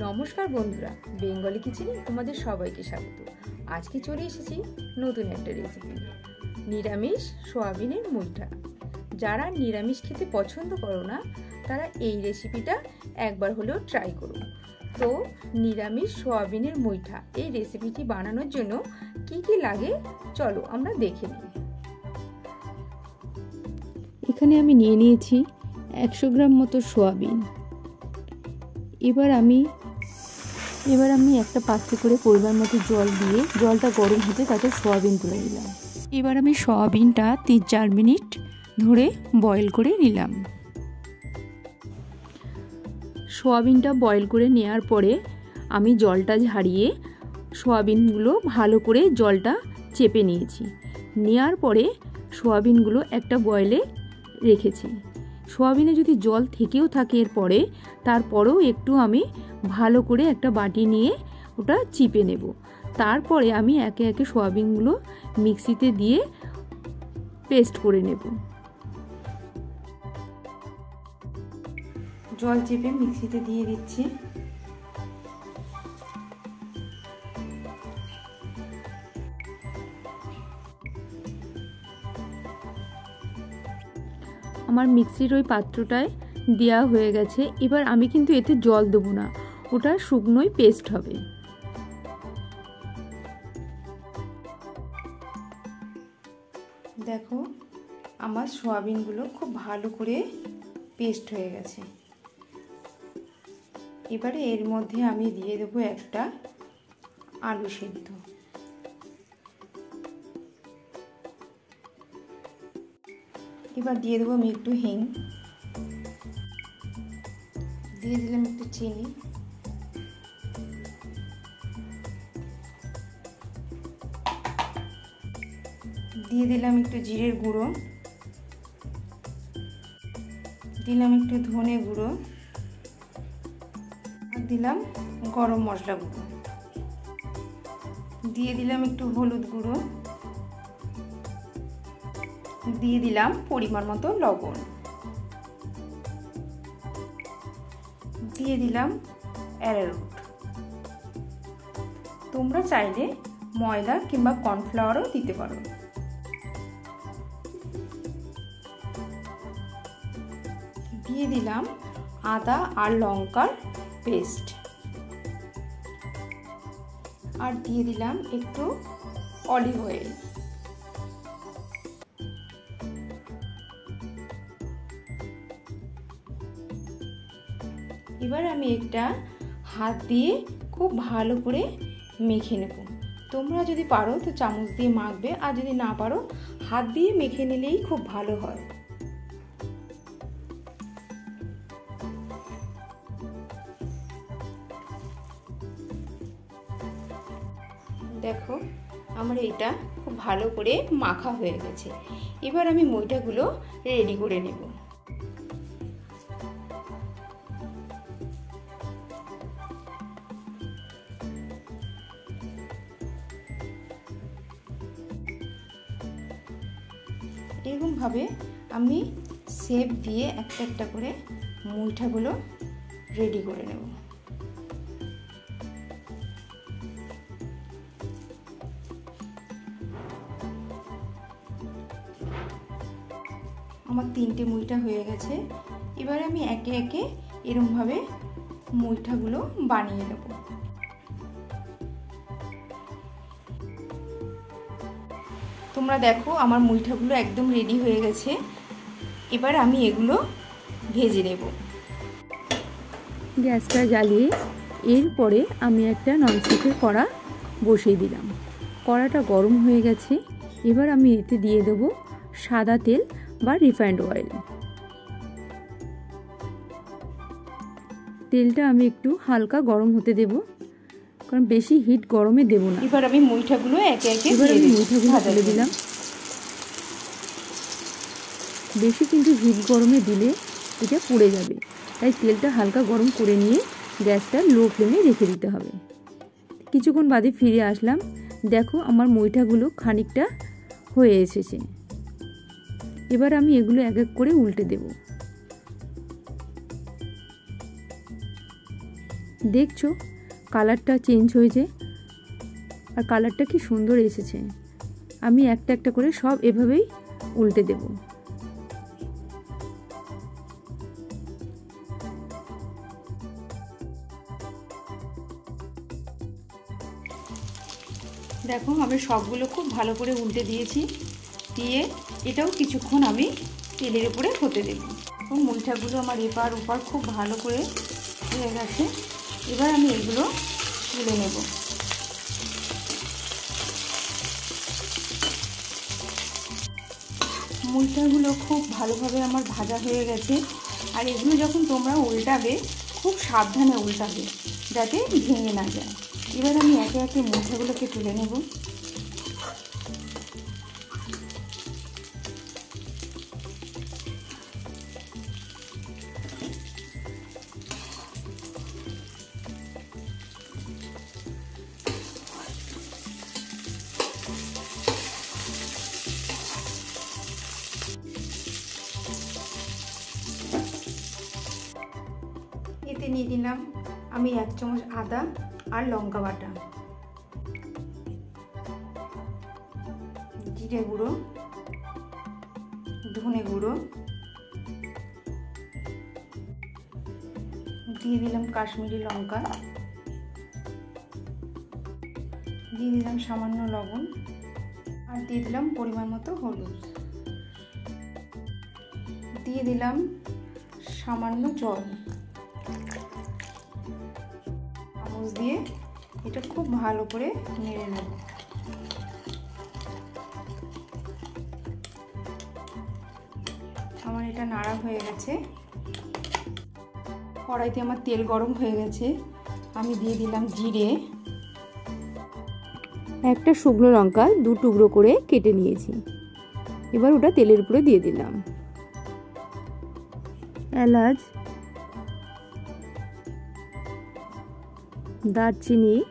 নমস্কার বন্ধুরা, বেঙ্গলি কিচেনে তোমাদের সবাইকে স্বাগত। আজকে চলে এসেছি নতুন একটা রেসিপি নিরামিষ সোয়াবিনের মুইঠা যারা নিরামিষ খেতে পছন্দ করো না, তারা এই রেসিপিটা একবার হলেও ট্রাই করো। তো, নিরামিষ সোয়াবিনের মুইঠা এই রেসিপিটি বানানোর জন্য কি কি লাগে, চলো আমরা দেখে নিই। এখানে আমি নিয়ে নিয়েছি একশো গ্রাম মতো সোয়াবিন। এবার আমি এবার আমি একটা পাত্রে করে পরিমাণ মতো জল দিয়ে জলটা গরম হতে তাতে সোয়াবিন তুলে দিলাম এবার আমি সোয়াবিনটা তিন চার মিনিট ধরে বয়েল করে নিলাম। সোয়াবিনটা বয়েল করে নেওয়ার পরে আমি জলটা ঝাড়িয়ে সোয়াবিনগুলো ভালো করে জলটা চেপে নিয়েছি। নেওয়ার পরে সোয়াবিনগুলো একটা বয়েলে রেখেছি। সোয়াবিনে যদি জল থেকেও থাকে এরপরে, তারপরেও একটু আমি ভালো করে একটা বাটি নিয়ে ওটা চিপে নেব। তারপরে আমি একে একে সোয়াবিনগুলো মিক্সিতে দিয়ে পেস্ট করে নেব। জল চেপে মিক্সিতে দিয়ে দিচ্ছি। আমার মিক্সির ওই পাত্রটায় দেওয়া হয়ে গেছে। এবার আমি কিন্তু এতে জল দেবো না। ওটা শুকনোই পেস্ট হবে। দেখো, আমার সোয়াবিনগুলো খুব ভালো করে পেস্ট হয়ে গেছে। এবারে এর মধ্যে আমি দিয়ে দেবো একটা আলু সেদ্ধ। এবার দিয়ে দেবো আমি একটু হিং। দিয়ে দিলাম একটু চিনি। দিয়ে দিলাম একটু জিরের গুঁড়ো। দিলাম একটু ধনে গুঁড়ো। আর দিলাম গরম মশলা গুঁড়ো। দিয়ে দিলাম একটু হলুদ গুঁড়ো। দিয়ে দিলাম পরিমাণ মতো লবণ। দিয়ে দিলাম অ্যারারুট। তোমরা চাইলে ময়দা কিংবা কর্নফ্লাওয়ারও দিতে পারো। দিয়ে দিলাম আদা আর লঙ্কার পেস্ট। আর দিয়ে দিলাম একটু অলিভ অয়েল। এবার আমি একটা হাত দিয়ে খুব ভালো করে মেখে নেব। তোমরা যদি পারো তো চামচ দিয়ে মাখবে, আর যদি না পারো, হাত দিয়ে মেখে নিলেই খুব ভালো হয়। দেখো, আমার এটা খুব ভালো করে মাখা হয়ে গেছে। এবার আমি মইটাগুলো রেডি করে নেব। এরকমভাবে আমি সেপ দিয়ে একটা একটা করে মুইঠাগুলো রেডি করে নেব। আমার তিনটে মুইটা হয়ে গেছে। এবার আমি একে একে এরমভাবে মুইঠাগুলো বানিয়ে নেব। তোমরা দেখো আমার মুইঠাগুলো একদম রেডি হয়ে গেছে। এবার আমি এগুলো ভেজে নেব। গ্যাসটা জ্বালিয়ে এরপরে আমি একটা ননস্টিকের কড়া বসিয়ে দিলাম। কড়াটা গরম হয়ে গেছে। এবার আমি এতে দিয়ে দেব সাদা তেল বা রিফাইন্ড অয়েল। তেলটা আমি একটু হালকা গরম হতে দেব কারণ বেশি হিট গরমে দেব না। এবার আমি মুইঠাগুলো একে একে এবার আমি মুইঠাগুলো ফেলে দিলাম। বেশি কিন্তু হিট গরমে দিলে এটা পুড়ে যাবে তাই তেলটা হালকা গরম করে নিয়ে গ্যাসটা লো ফ্লেমে রেখে দিতে হবে। কিছুক্ষণ বাদে ফিরে আসলাম। দেখো আমার মুইঠাগুলো খানিকটা হয়ে এসেছে। এবার আমি এগুলো এক এক করে উল্টে দেব। দেখছ, কালারটা চেঞ্জ হয়েছে আর কালারটা কি সুন্দর এসেছে। আমি একটা একটা করে সব এভাবেই উল্টে দেব। দেখো, আমি সবগুলো খুব ভালো করে উল্টে দিয়েছি। দিয়ে এটাও কিছুক্ষণ আমি তেলের উপরে হতে দেব। এবং মুলঠাগুলো আমার এপার ওপার খুব ভালো করে হয়ে গেছে। এবার আমি এগুলো তুলে নেব। মুলটাগুলো খুব ভালোভাবে আমার ভাজা হয়ে গেছে। আর এগুলো যখন তোমরা উল্টাবে, খুব সাবধানে উল্টাবে, যাতে ভেঙে না যায়। এবার আমি একে একে মুলটাগুলোকে তুলে নেব। নিলাম আমি এক চামচ আদা আর লঙ্কা বাটা। জিরে গুঁড়ো, ধনে গুঁড়ো। দিয়ে দিলাম কাশ্মীরি লঙ্কা। দিয়ে দিলাম সামান্য লবণ আর দিয়ে দিলাম পরিমাণ মতো হলুদ। দিয়ে দিলাম সামান্য জল। চামচ দিয়ে এটা খুব ভালো করে নেড়ে নেব। আমার এটা নাড়া হয়ে গেছে। কড়াইতে আমার তেল গরম হয়ে গেছে। আমি দিয়ে দিলাম জিরে। একটা শুকনো লঙ্কা দু টুকরো করে কেটে নিয়েছি। এবার ওটা তেলের উপরে দিয়ে দিলাম। এলাচ দারচিনি।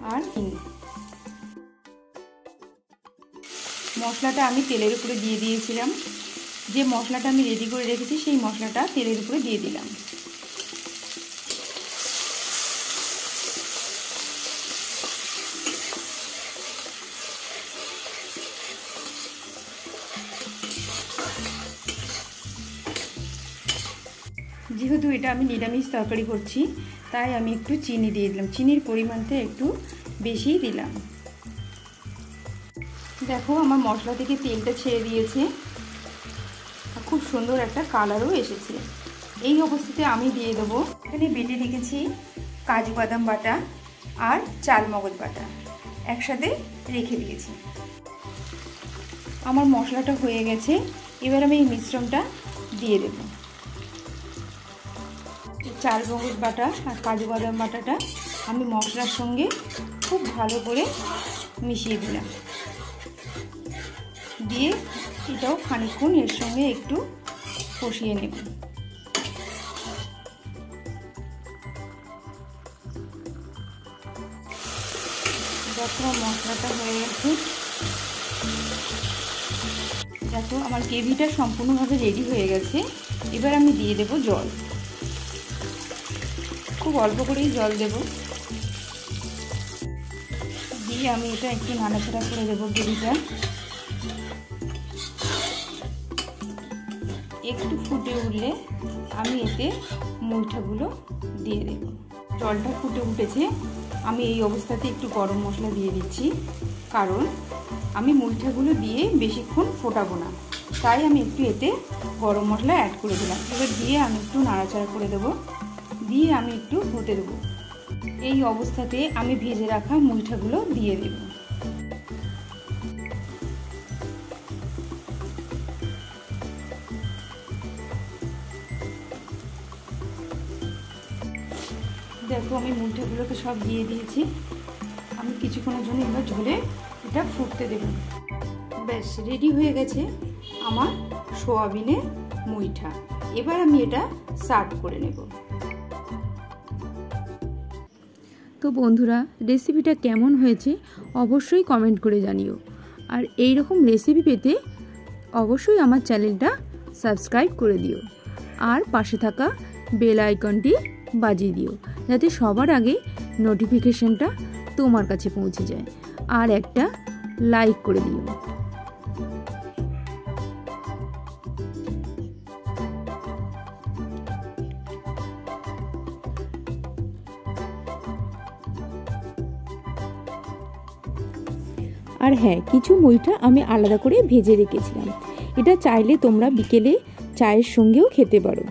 আর মশলাটা আমি তেলের উপরে দিয়ে দিয়েছিলাম। যে মশলাটা আমি রেডি করে রেখেছি, সেই মশলাটা তেলের উপরে দিয়ে দিলাম। যেহেতু এটা আমি নিরামিষ তরকারি করছি, তাই আমি একটু চিনি দিয়ে দিলাম। চিনির পরিমাণটা একটু বেশিই দিলাম। দেখো, আমার মশলা থেকে তেলটা ছেড়ে দিয়েছে। খুব সুন্দর একটা কালারও এসেছে। এই অবস্থাতে আমি দিয়ে দেবো। এখানে বেটে রেখেছি কাজু বাদাম বাটা আর চাল মগজ বাটা। একসাথে রেখে দিয়েছি। আমার মশলাটা হয়ে গেছে। এবার আমি এই মিশ্রণটা দিয়ে দেবো। চাল মগজ বাটা আর কাজু বাদাম বাটাটা আমি মশলার সঙ্গে খুব ভালো করে মিশিয়ে দিলাম। দিয়ে এটাও খানিক্ষণ এর সঙ্গে একটু কষিয়ে নেব। দেখো মশলাটা হয়ে গেছে দেখো আমার গ্রেভিটা সম্পূর্ণভাবে রেডি হয়ে গেছে, এবার আমি দিয়ে দেব জল। খুব অল্প করেই জল দেব। দিয়ে আমি এটা একটু নাড়াচাড়া করে দেবো গ্রেভিটা। একটু ফুটে উঠলে আমি এতে মুলঠাগুলো দিয়ে দেব। জলটা ফুটে উঠেছে, আমি এই অবস্থাতে একটু গরম মশলা দিয়ে দিচ্ছি। কারণ আমি মুলঠাগুলো দিয়ে বেশিক্ষণ ফোটাবো না। তাই আমি একটু এতে গরম মশলা অ্যাড করে দিলাম। এবার দিয়ে আমি একটু নাড়াচাড়া করে দেবো। দিয়ে আমি একটু হতে দেবো। এই অবস্থাতে আমি ভেজে রাখা মুইঠাগুলো দিয়ে দেব। দেখো, আমি মুইঠাগুলোকে সব দিয়ে দিয়েছি। আমি কিছুক্ষণের জন্য এবার ঝোলে এটা ফুটতে দেব। ব্যাস, রেডি হয়ে গেছে আমার সোয়াবিনের মুইঠা এবার আমি এটা সার্ভ করে নেব। তো বন্ধুরা রেসিপিটা কেমন হয়েছে অবশ্যই কমেন্ট করে জানিও। আর এই রকম রেসিপি পেতে অবশ্যই আমার চ্যানেলটা সাবস্ক্রাইব করে দিও। আর পাশে থাকা বেল আইকনটি বাজিয়ে দিও, যাতে সবার আগে নোটিফিকেশনটা তোমার কাছে পৌঁছে যায়। আর একটা লাইক করে দিও। আর হ্যাঁ কিছু মুইটা আমি আলাদা করে ভেজে রেখেছিলাম। এটা চাইলে তোমরা বিকেলে চায়ের সঙ্গেও খেতে পারো।